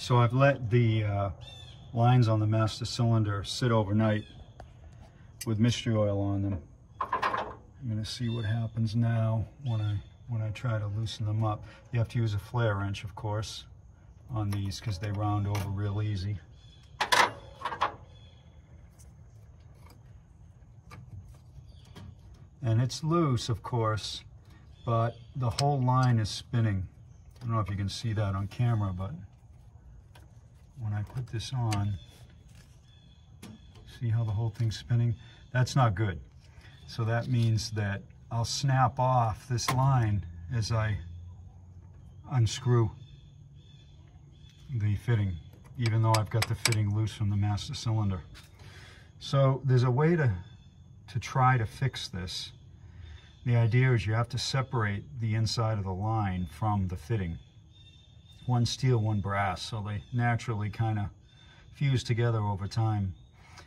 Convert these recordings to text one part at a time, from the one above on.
So I've let the uh, lines on the master cylinder sit overnight with mystery oil on them. I'm gonna see what happens now when I when I try to loosen them up. You have to use a flare wrench, of course, on these because they round over real easy. And it's loose, of course, but the whole line is spinning. I don't know if you can see that on camera, but when I put this on, see how the whole thing's spinning? That's not good. So that means that I'll snap off this line as I unscrew the fitting, even though I've got the fitting loose from the master cylinder. So there's a way to, to try to fix this. The idea is you have to separate the inside of the line from the fitting. One steel, one brass, so they naturally kind of fuse together over time.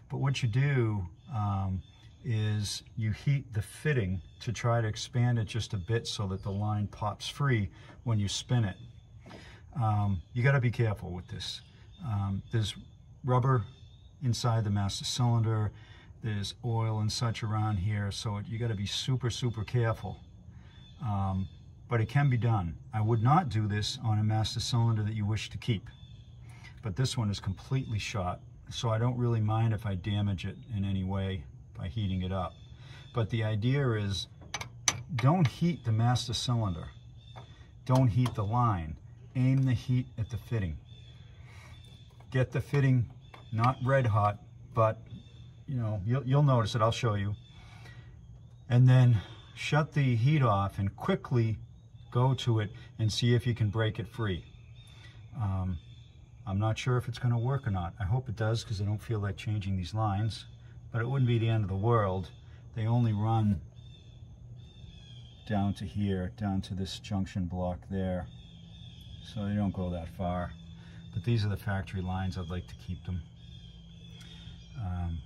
But what you do um, is you heat the fitting to try to expand it just a bit so that the line pops free when you spin it. Um, you got to be careful with this. Um, there's rubber inside the master cylinder. There's oil and such around here, so you got to be super, super careful. Um, but it can be done. I would not do this on a master cylinder that you wish to keep. But this one is completely shot, so I don't really mind if I damage it in any way by heating it up. But the idea is don't heat the master cylinder. Don't heat the line. Aim the heat at the fitting. Get the fitting not red hot, but you know, you'll, you'll notice it, I'll show you. And then shut the heat off and quickly go to it and see if you can break it free. Um, I'm not sure if it's going to work or not. I hope it does because I don't feel like changing these lines but it wouldn't be the end of the world. They only run down to here, down to this junction block there. So they don't go that far. But these are the factory lines. I'd like to keep them. Um,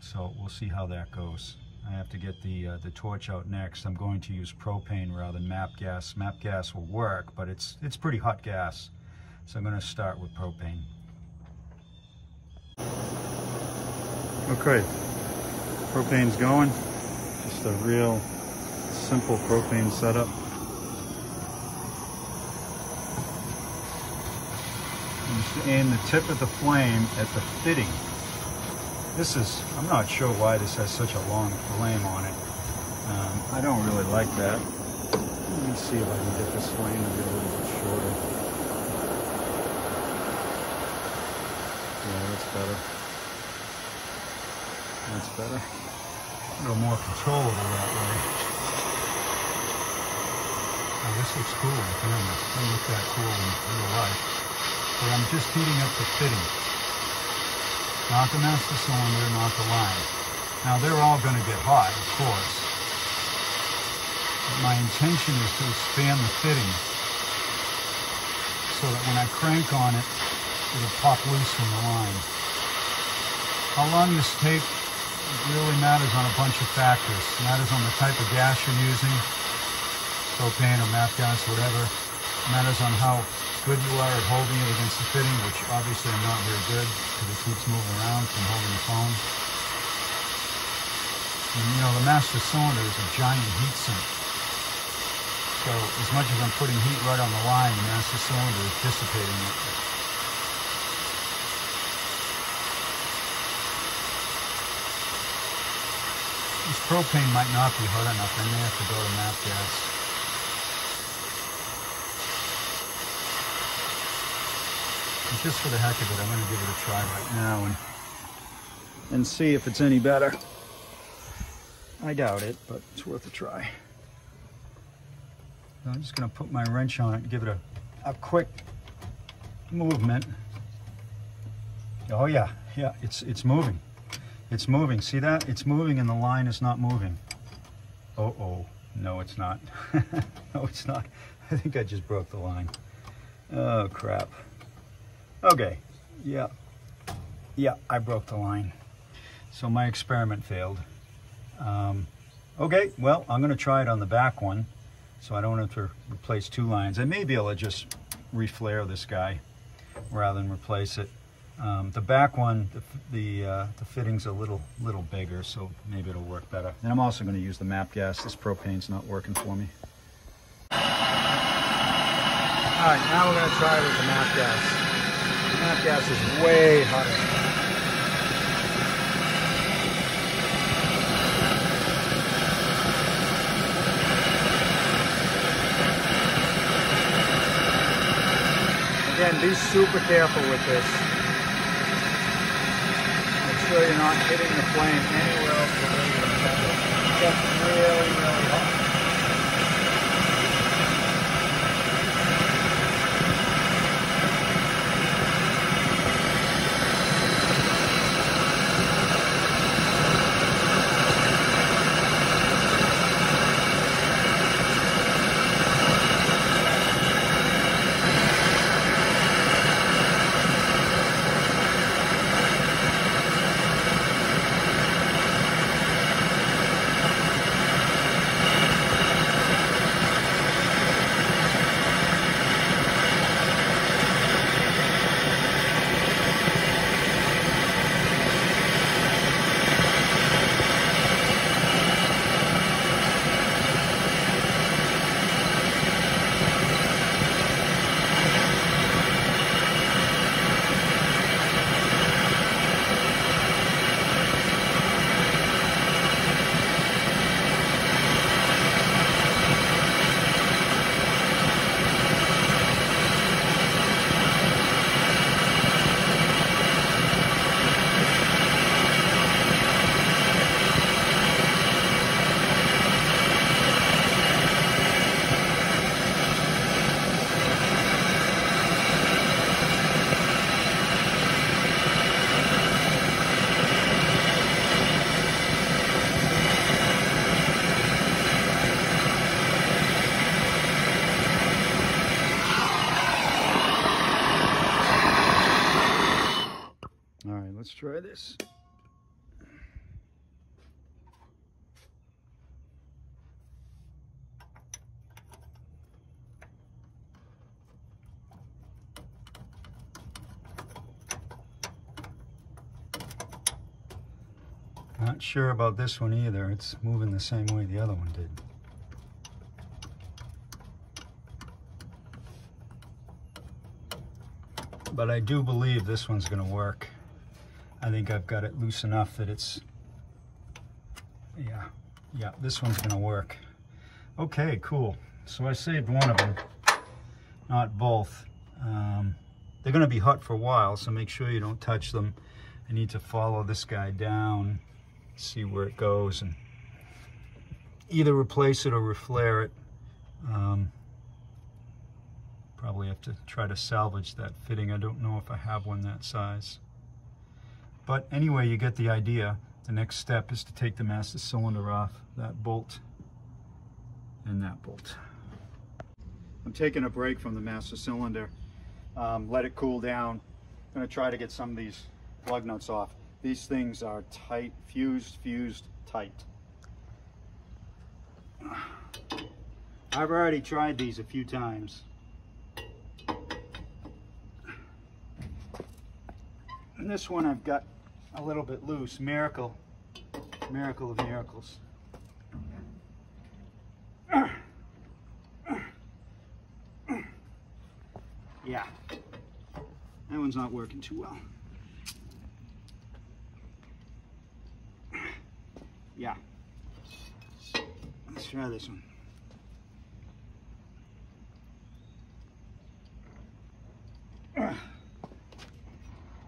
so we'll see how that goes. I have to get the uh, the torch out next. I'm going to use propane rather than MAPP gas. MAPP gas will work, but it's it's pretty hot gas. So I'm going to start with propane. Okay, propane's going. Just a real simple propane setup. aim the tip of the flame at the fitting. This is, I'm not sure why this has such a long flame on it. Um, I don't really like that. Let me see if I can get this flame to a little bit shorter. Yeah, that's better. That's better. A little more controllable that way. Now this looks cool camera. Doesn't look that cool in real life. But I'm just heating up the fitting. Not the master cylinder, not the line. Now they're all going to get hot, of course. But my intention is to expand the fitting so that when I crank on it, it'll pop loose from the line. How long this take really matters on a bunch of factors. It matters on the type of gas you're using, propane or MAPP gas, whatever. It matters on how good you are at holding it against the fitting, which obviously I'm not very good because it keeps moving around from holding the phone. And you know, the master cylinder is a giant heat sink. So as much as I'm putting heat right on the line, the master cylinder is dissipating it. This propane might not be hot enough. I may have to go to MAPP gas. And just for the heck of it, I'm to give it a try right now and, and see if it's any better. I doubt it, but it's worth a try. I'm just going to put my wrench on it and give it a, a quick movement. Oh yeah, yeah, it's, it's moving. It's moving. See that? It's moving and the line is not moving. Oh, oh. No, it's not. no, it's not. I think I just broke the line. Oh, crap. Okay. Yeah. Yeah, I broke the line. So my experiment failed. Um, okay, well, I'm to try it on the back one so I don't have to replace two lines. I may be able to just reflare this guy rather than replace it. Um, the back one, the the, uh, the fitting's a little little bigger, so maybe it'll work better. And I'm also to use the MAPP gas. This propane's not working for me. All right, now we're to try it with the MAPP gas. MAPP gas is way hotter. Again, be super careful with this. Make sure you're not hitting the flame anywhere else. Just really, really hot. Try this. Not sure about this one either. It's moving the same way the other one did. But I do believe this one's going to work. I think I've got it loose enough that it's, yeah, yeah, this one's gonna work. Okay, cool. So I saved one of them, not both. Um, they're gonna be hot for a while, so make sure you don't touch them. I need to follow this guy down, see where it goes, and either replace it or reflare it. Um, probably have to try to salvage that fitting. I don't know if I have one that size. But anyway, you get the idea. The next step is to take the master cylinder off, that bolt and that bolt. I'm taking a break from the master cylinder. Um, let it cool down. I'm gonna try to get some of these lug nuts off. These things are tight, fused, fused, tight. I've already tried these a few times. And this one I've got a little bit loose. Miracle. Miracle of miracles. Yeah. That one's not working too well. Yeah. Let's try this one.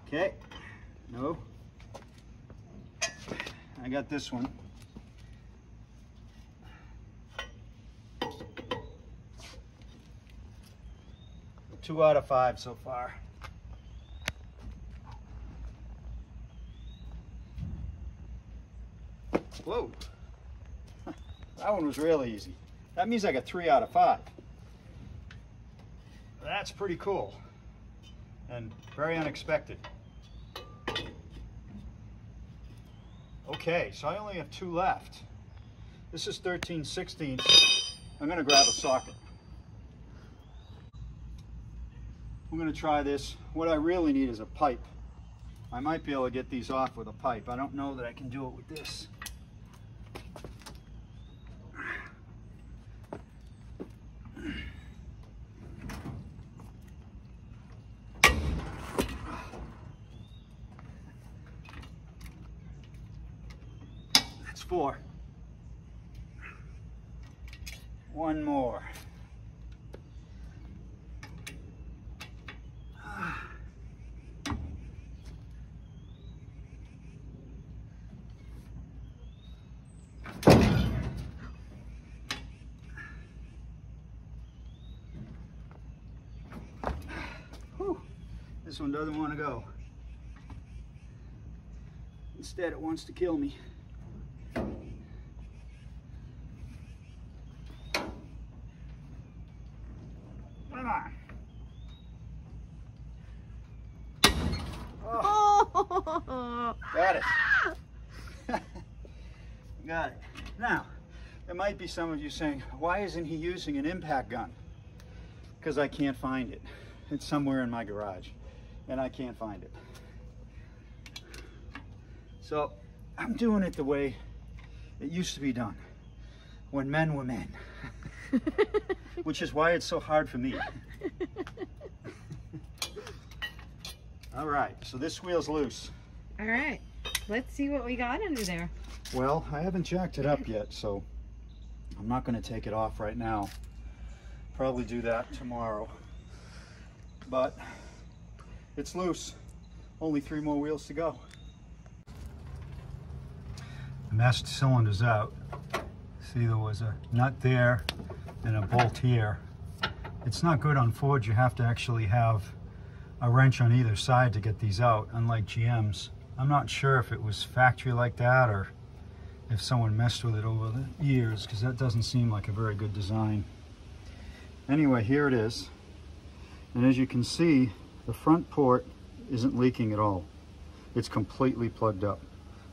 Okay. No. I got this one. Two out of five so far. Whoa. That one was really easy. That means I got three out of five. That's pretty cool and very unexpected. Okay, so I only have two left. This is 13 16 I'm gonna grab a socket. I'm to try this. What I really need is a pipe. I might be able to get these off with a pipe. I don't know that I can do it with this. That's four. One more. This one doesn't want to go. Instead, it wants to kill me. Come on. Oh, got it. got it. Now, there might be some of you saying, why isn't he using an impact gun? Because I can't find it. It's somewhere in my garage and I can't find it. So I'm doing it the way it used to be done when men were men, which is why it's so hard for me. All right, so this wheel's loose. All right, let's see what we got under there. Well, I haven't jacked it up yet, so I'm not going to take it off right now. Probably do that tomorrow. But it's loose. Only three more wheels to go. The master cylinder's out. See, there was a nut there and a bolt here. It's not good on Ford. You have to actually have a wrench on either side to get these out, unlike GM's. I'm not sure if it was factory like that or if someone messed with it over the years, because that doesn't seem like a very good design. Anyway, here it is. And as you can see, the front port isn't leaking at all. It's completely plugged up.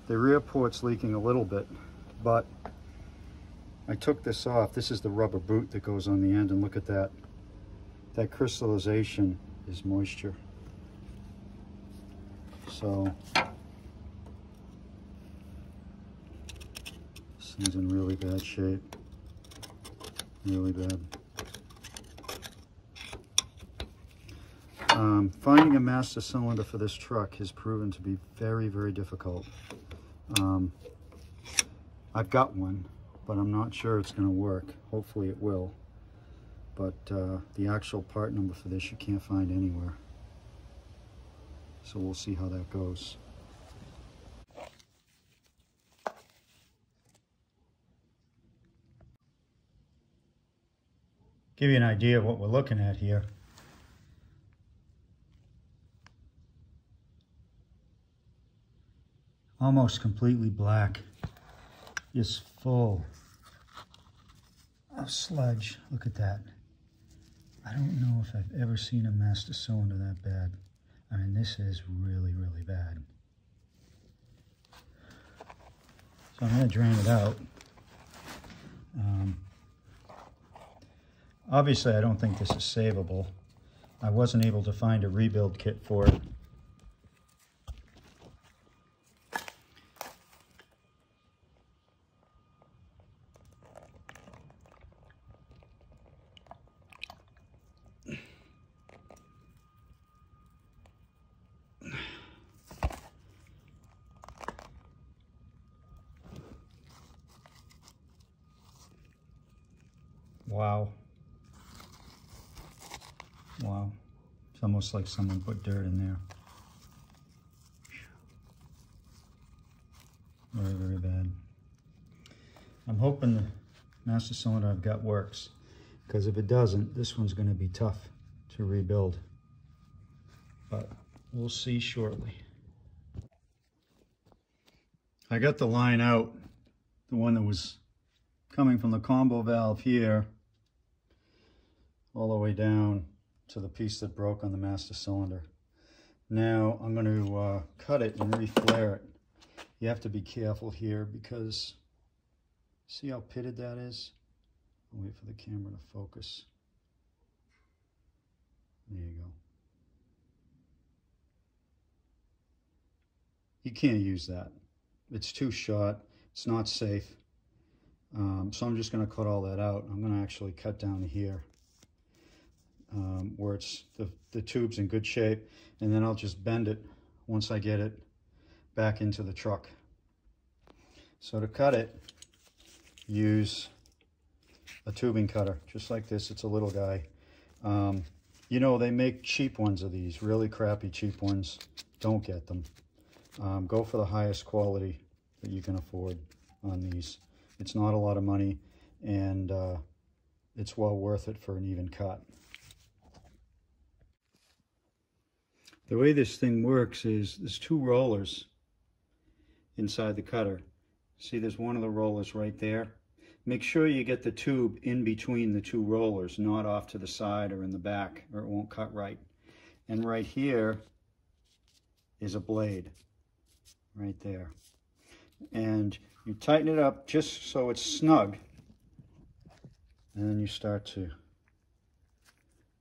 The rear port's leaking a little bit, but I took this off. This is the rubber boot that goes on the end, and look at that. That crystallization is moisture. So, this thing's in really bad shape. Really bad. Um, finding a master cylinder for this truck has proven to be very, very difficult. Um, I've got one, but I'm not sure it's going to work. Hopefully it will. But uh, the actual part number for this you can't find anywhere. So we'll see how that goes. Give you an idea of what we're looking at here. Almost completely black, just full of sludge. Look at that. I don't know if I've ever seen a master cylinder that bad. I mean, this is really, really bad. So I'm going to drain it out. Um, obviously, I don't think this is savable. I wasn't able to find a rebuild kit for it. Wow. Wow. It's almost like someone put dirt in there. Very, very bad. I'm hoping the master cylinder I've got works. Because if it doesn't, this one's going to be tough to rebuild. But we'll see shortly. I got the line out, the one that was coming from the combo valve here all the way down to the piece that broke on the master cylinder. Now I'm going to uh, cut it and reflare it. You have to be careful here because see how pitted that is? I'll wait for the camera to focus. There you go. You can't use that. It's too short. It's not safe. Um, so I'm just going to cut all that out. I'm going to actually cut down here um, where it's the, the tube's in good shape. And then I'll just bend it once I get it back into the truck. So to cut it, use a tubing cutter, just like this. It's a little guy. Um, you know, they make cheap ones of these, really crappy cheap ones. Don't get them. Um, go for the highest quality that you can afford on these. It's not a lot of money, and uh, it's well worth it for an even cut. The way this thing works is there's two rollers inside the cutter. See, there's one of the rollers right there. Make sure you get the tube in between the two rollers, not off to the side or in the back, or it won't cut right. And right here is a blade, right there. And you tighten it up just so it's snug. And then you start to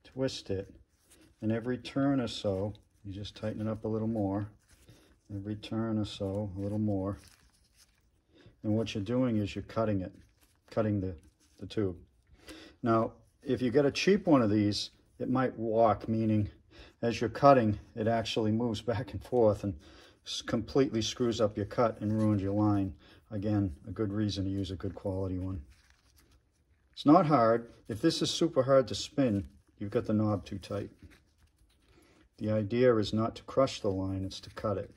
twist it. And every turn or so, you just tighten it up a little more. Every turn or so, a little more. And what you're doing is you're cutting it, cutting the, the tube. Now, if you get a cheap one of these, it might walk, meaning as you're cutting, it actually moves back and forth and completely screws up your cut and ruins your line. Again, a good reason to use a good quality one. It's not hard. If this is super hard to spin, you've got the knob too tight. The idea is not to crush the line, it's to cut it.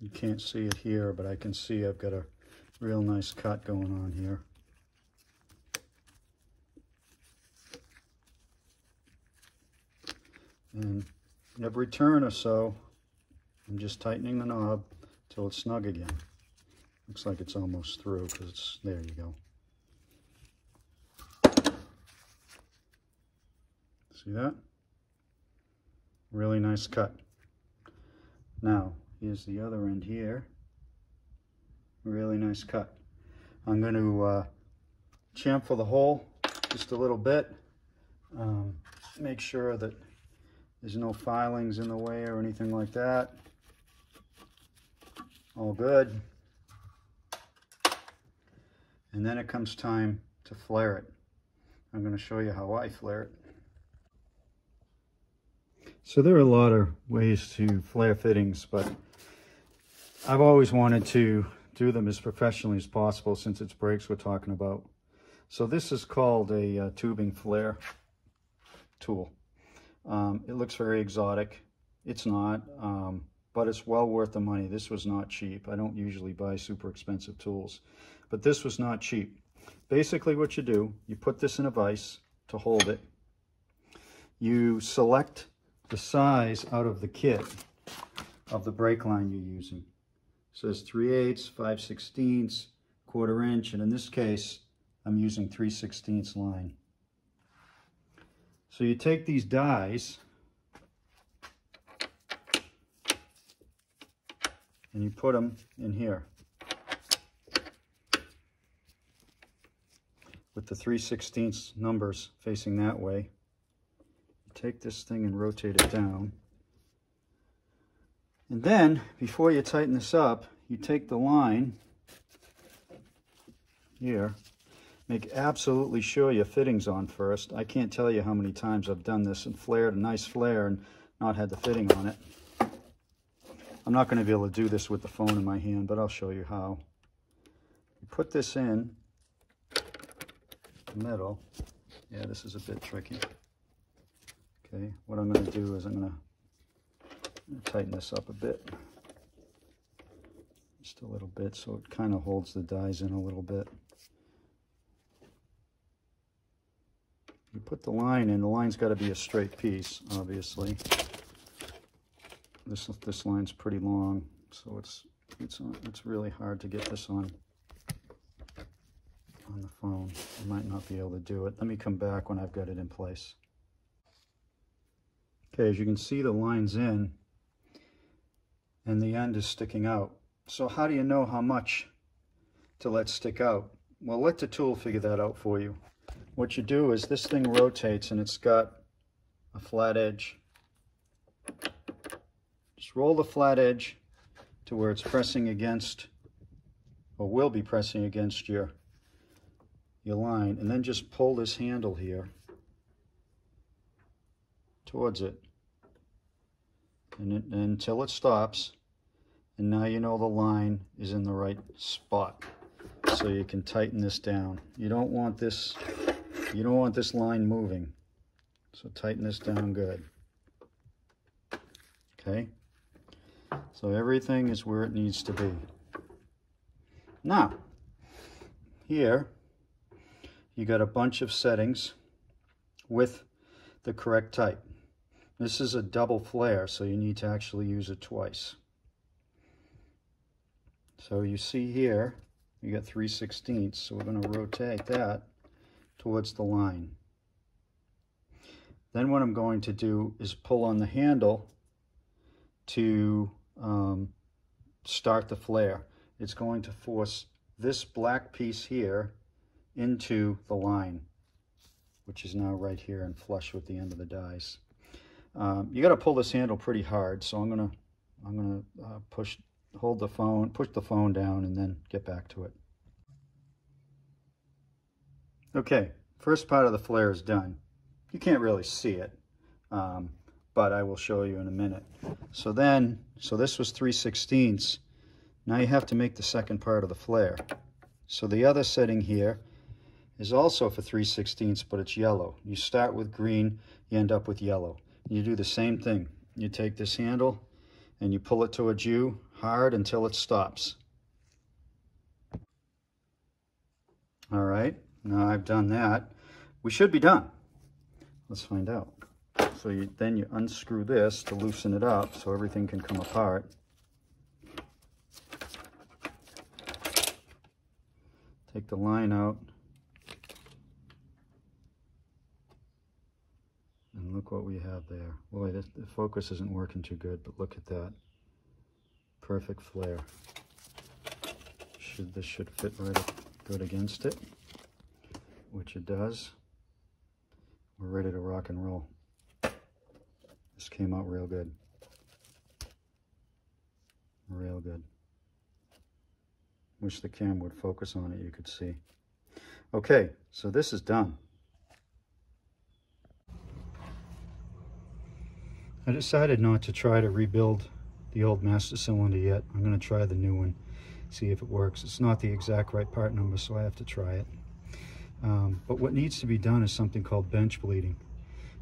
You can't see it here, but I can see I've got a real nice cut going on here. And every turn or so, I'm just tightening the knob till it's snug again. Looks like it's almost through because it's, there you go. See that? Really nice cut. Now, here's the other end here. Really nice cut. I'm going to uh, chamfer the hole just a little bit. Um, make sure that there's no filings in the way or anything like that. All good. And then it comes time to flare it. I'm going to show you how I flare it. So there are a lot of ways to flare fittings, but I've always wanted to do them as professionally as possible since it's brakes we're talking about. So this is called a uh, tubing flare tool. Um, it looks very exotic. It's not, um, but it's well worth the money. This was not cheap. I don't usually buy super expensive tools, but this was not cheap. Basically what you do, you put this in a vise to hold it. You select the size out of the kit of the brake line you're using. It says 3 eighths, 5 sixteenths, quarter inch, and in this case, I'm using 3 sixteenths line. So you take these dies and you put them in here with the 3 16 numbers facing that way. Take this thing and rotate it down. And then, before you tighten this up, you take the line here Make absolutely sure your fitting's on first. I can't tell you how many times I've done this and flared a nice flare and not had the fitting on it. I'm not going to be able to do this with the phone in my hand, but I'll show you how. You put this in the middle. Yeah, this is a bit tricky. Okay, what I'm going to do is I'm going to tighten this up a bit. Just a little bit so it kind of holds the dies in a little bit. You put the line in, the line's got to be a straight piece, obviously. This this line's pretty long, so it's it's it's really hard to get this on on the phone. I might not be able to do it. Let me come back when I've got it in place. Okay, as you can see the line's in and the end is sticking out. So how do you know how much to let stick out? Well, let the tool figure that out for you. What you do is this thing rotates and it's got a flat edge. Just roll the flat edge to where it's pressing against or will be pressing against your your line and then just pull this handle here towards it. And it, until it stops and now you know the line is in the right spot. So you can tighten this down. You don't want this you don't want this line moving. So tighten this down good. Okay? So everything is where it needs to be. Now here you got a bunch of settings with the correct type. This is a double flare, so you need to actually use it twice. So you see here, you got 3 sixteenths, so we're going to rotate that towards the line. Then what I'm going to do is pull on the handle to um, start the flare. It's going to force this black piece here into the line, which is now right here and flush with the end of the dies. Um, you got to pull this handle pretty hard, so I'm gonna I'm gonna uh, push hold the phone, push the phone down, and then get back to it. Okay, first part of the flare is done. You can't really see it, um, but I will show you in a minute. So then, so this was 3 16ths. Now you have to make the second part of the flare. So the other setting here is also for 3 16ths, but it's yellow. You start with green, you end up with yellow you do the same thing. You take this handle and you pull it towards you hard until it stops. All right, now I've done that. We should be done. Let's find out. So you, then you unscrew this to loosen it up so everything can come apart. Take the line out. And look what we have there. Boy, the focus isn't working too good, but look at that. Perfect flare. Should This should fit right good against it, which it does. We're ready to rock and roll. This came out real good. Real good. Wish the camera would focus on it, you could see. Okay, so this is done. I decided not to try to rebuild the old master cylinder yet. I'm going to try the new one, see if it works. It's not the exact right part number, so I have to try it. Um, but what needs to be done is something called bench bleeding.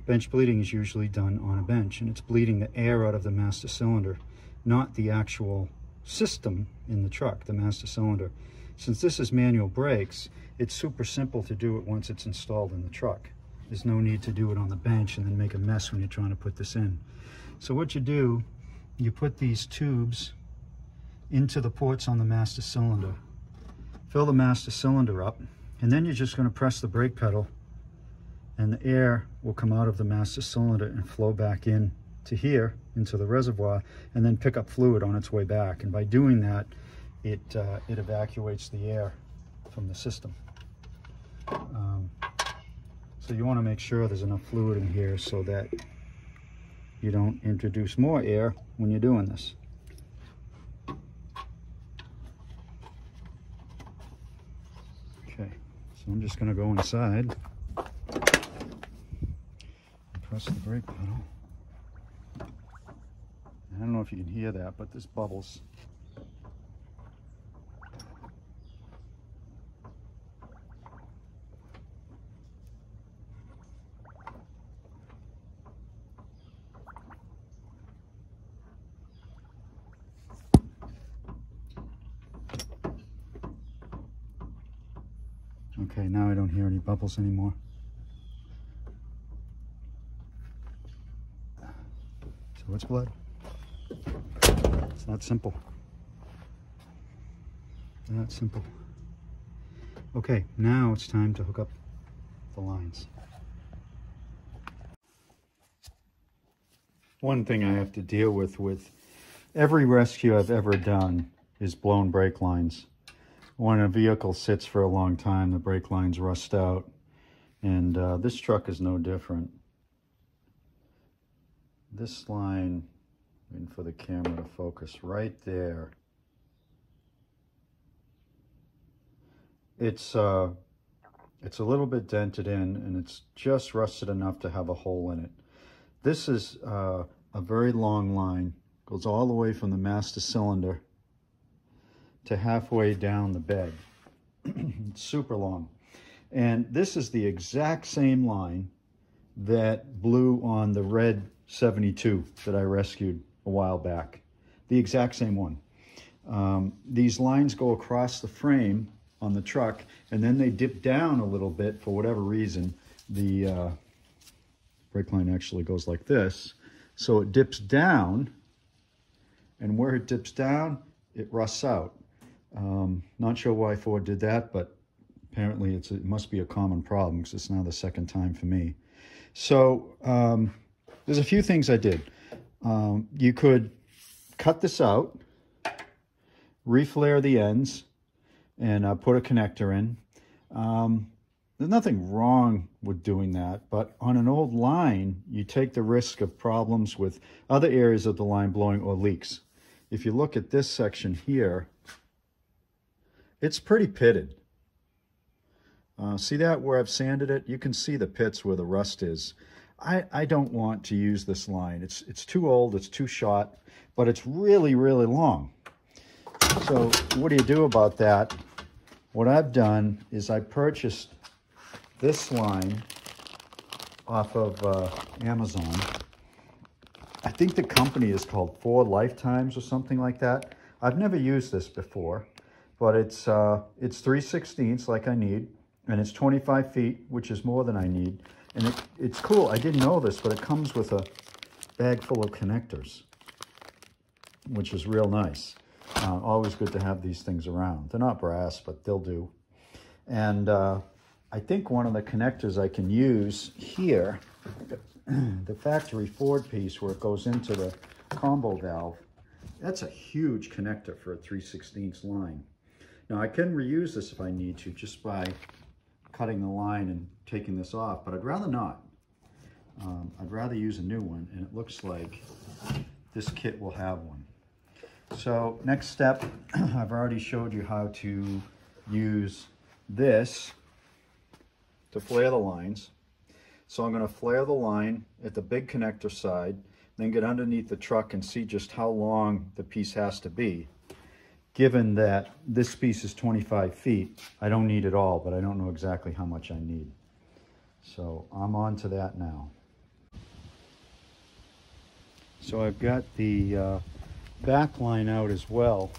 Bench bleeding is usually done on a bench, and it's bleeding the air out of the master cylinder, not the actual system in the truck, the master cylinder. Since this is manual brakes, it's super simple to do it once it's installed in the truck. There's no need to do it on the bench and then make a mess when you're trying to put this in. So what you do, you put these tubes into the ports on the master cylinder. Fill the master cylinder up, and then you're just going to press the brake pedal, and the air will come out of the master cylinder and flow back in to here, into the reservoir, and then pick up fluid on its way back. And by doing that, it, uh, it evacuates the air from the system. Um, so you want to make sure there's enough fluid in here so that you don't introduce more air when you're doing this. Okay, so I'm just going to go inside press the brake pedal. I don't know if you can hear that, but this bubbles. Okay, now I don't bubbles anymore. So it's blood. It's not simple. Not simple. Okay, now it's time to hook up the lines. one thing I have to deal with with every rescue I've ever done is blown brake lines. When a vehicle sits for a long time, the brake lines rust out. And uh, this truck is no different. This line, and for the camera to focus right there. It's uh, it's a little bit dented in and it's just rusted enough to have a hole in it. This is uh, a very long line, goes all the way from the master cylinder to halfway down the bed. super long. And this is the exact same line that blew on the red 72 that I rescued a while back. The exact same one. Um, these lines go across the frame on the truck, and then they dip down a little bit for whatever reason. The uh, brake line actually goes like this. So it dips down, and where it dips down, it rusts out. Um, not sure why Ford did that, but apparently it's it must be a common problem because it's now the second time for me. So um, there's a few things I did. Um, you could cut this out, reflare the ends, and uh, put a connector in. Um, there's nothing wrong with doing that, but on an old line, you take the risk of problems with other areas of the line blowing or leaks. If you look at this section here, it's pretty pitted. Uh, see that where I've sanded it? You can see the pits where the rust is. I, I don't want to use this line. It's, it's too old, it's too short, but it's really, really long. So what do you do about that? What I've done is I purchased this line off of uh, Amazon. I think the company is called Four Lifetimes or something like that. I've never used this before, but it's uh, it's 3 16ths like I need, and it's 25 feet, which is more than I need. And it, it's cool. I didn't know this, but it comes with a bag full of connectors, which is real nice. Uh, always good to have these things around. They're not brass, but they'll do. And uh, I think one of the connectors I can use here, the factory Ford piece where it goes into the combo valve, that's a huge connector for a 3 16 line. Now I can reuse this if I need to just by cutting the line and taking this off, but I'd rather not. Um, I'd rather use a new one, and it looks like this kit will have one. So next step, I've already showed you how to use this to flare the lines. So I'm going to flare the line at the big connector side, then get underneath the truck and see just how long the piece has to be. Given that this piece is 25 feet, I don't need it all, but I don't know exactly how much I need. So I'm on to that now. So I've got the uh, back line out as well.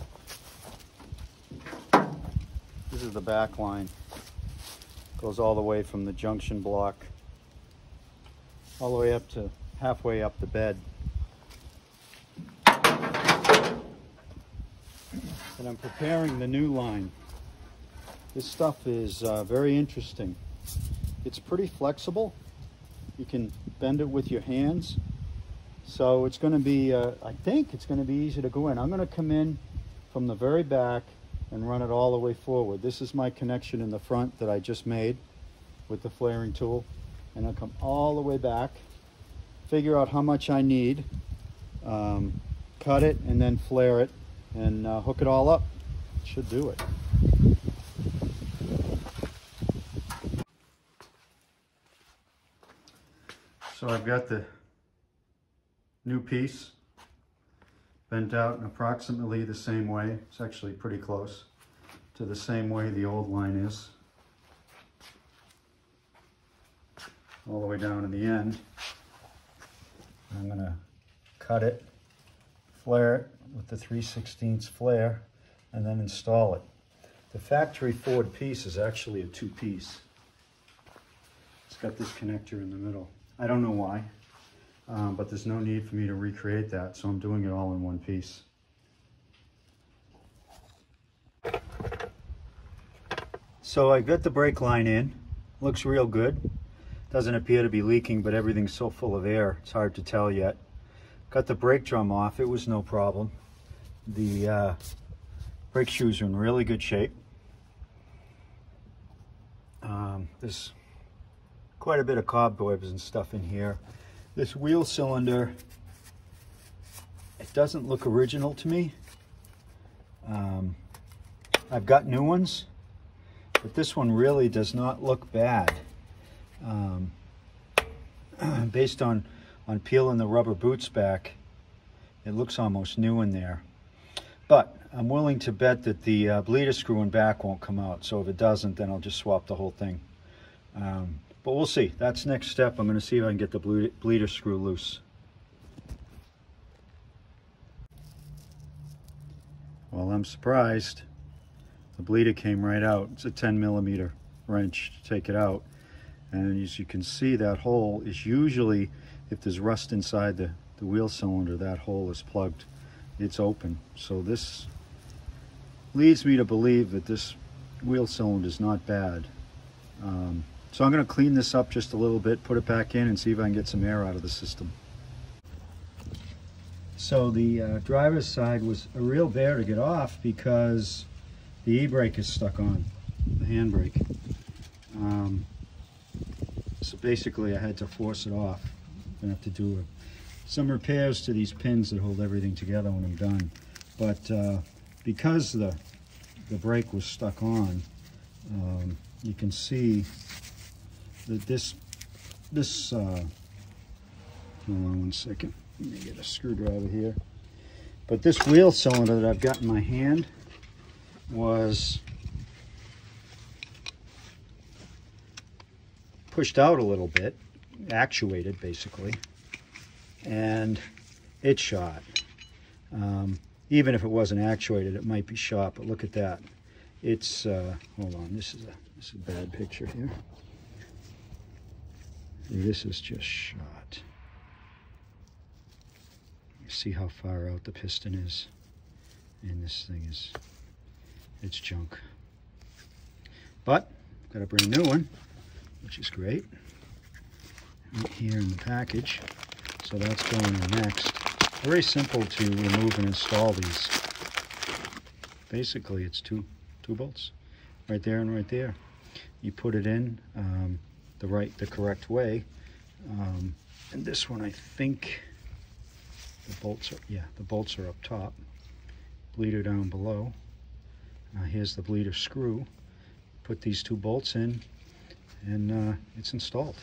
This is the back line. Goes all the way from the junction block all the way up to halfway up the bed. And I'm preparing the new line. This stuff is uh, very interesting. It's pretty flexible. You can bend it with your hands so it's going to be, uh, I think it's going to be easy to go in. I'm going to come in from the very back and run it all the way forward. This is my connection in the front that I just made with the flaring tool. And I'll come all the way back, figure out how much I need, um, cut it, and then flare it, and uh, hook it all up. Should do it. So I've got the new piece, bent out in approximately the same way. It's actually pretty close to the same way the old line is. All the way down to the end. I'm gonna cut it, flare it with the 3 16 flare, and then install it. The factory Ford piece is actually a two piece. It's got this connector in the middle. I don't know why um, but there's no need for me to recreate that, so I'm doing it all in one piece. So I got the brake line in, looks real good. Doesn't appear to be leaking, but everything's so full of air, it's hard to tell yet. Got the brake drum off. It was no problem. The uh, brake shoes are in really good shape. Um, there's quite a bit of cobwebs and stuff in here. This wheel cylinder, it doesn't look original to me. Um, I've got new ones, but this one really does not look bad. Um, based on, on peeling the rubber boots back, it looks almost new in there. But I'm willing to bet that the uh, bleeder screw and back won't come out. So if it doesn't, then I'll just swap the whole thing. Um, but we'll see. That's next step. I'm going to see if I can get the bleeder screw loose. Well, I'm surprised. The bleeder came right out. It's a 10 millimeter wrench to take it out. And as you can see, that hole is usually, if there's rust inside the, the wheel cylinder, that hole is plugged. It's open. So this leads me to believe that this wheel cylinder is not bad. Um, so I'm going to clean this up just a little bit, put it back in and see if I can get some air out of the system. So the uh, driver's side was a real bear to get off because the e-brake is stuck on, the handbrake. Um, so basically I had to force it off. To have to do some repairs to these pins that hold everything together when I'm done. But uh, because the, the brake was stuck on, um, you can see that this, this, uh, hold on one second, let me get a screwdriver here. But this wheel cylinder that I've got in my hand was pushed out a little bit, actuated basically, and it shot. Um, even if it wasn't actuated, it might be shot, but look at that. It's, uh, hold on, this is a, this is a bad picture here. This is just shot. You see how far out the piston is? And this thing is, it's junk. But, got a brand new one, which is great. Here in the package. So that's going in next. Very simple to remove and install these. Basically, it's two, two bolts. Right there and right there. You put it in. Um, the right, the correct way. Um, and this one, I think the bolts are, yeah, the bolts are up top. Bleeder down below. Uh, here's the bleeder screw. Put these two bolts in and uh, it's installed.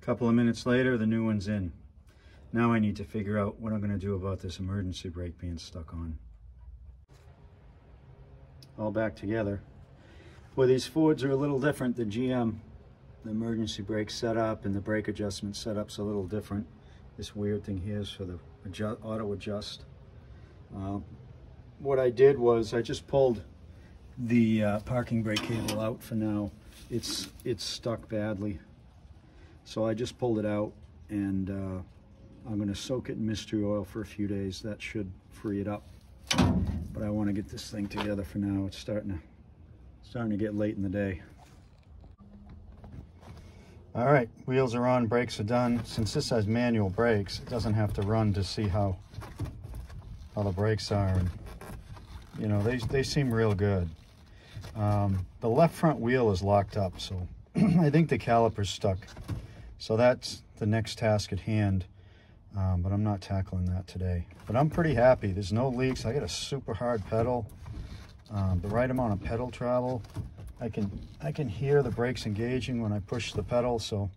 Couple of minutes later, the new one's in. Now I need to figure out what I'm going to do about this emergency brake being stuck on. All back together. Well, these Fords are a little different than GM. The emergency brake setup and the brake adjustment setup's a little different. This weird thing here is for the adjust, auto adjust. Uh, what I did was I just pulled the uh, parking brake cable out for now. It's it's stuck badly. So I just pulled it out and uh, I'm going to soak it in mystery oil for a few days. That should free it up. But I want to get this thing together for now. It's starting to starting to get late in the day. All right, wheels are on, brakes are done. Since this has manual brakes, it doesn't have to run to see how how the brakes are. And, you know, they, they seem real good. Um, the left front wheel is locked up, so I think the caliper's stuck. So that's the next task at hand, um, but I'm not tackling that today. But I'm pretty happy. There's no leaks. I got a super hard pedal um, the right amount of pedal travel. I can I can hear the brakes engaging when I push the pedal, so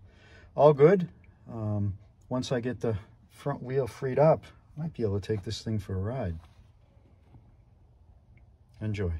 all good. Um, once I get the front wheel freed up, I might be able to take this thing for a ride. Enjoy.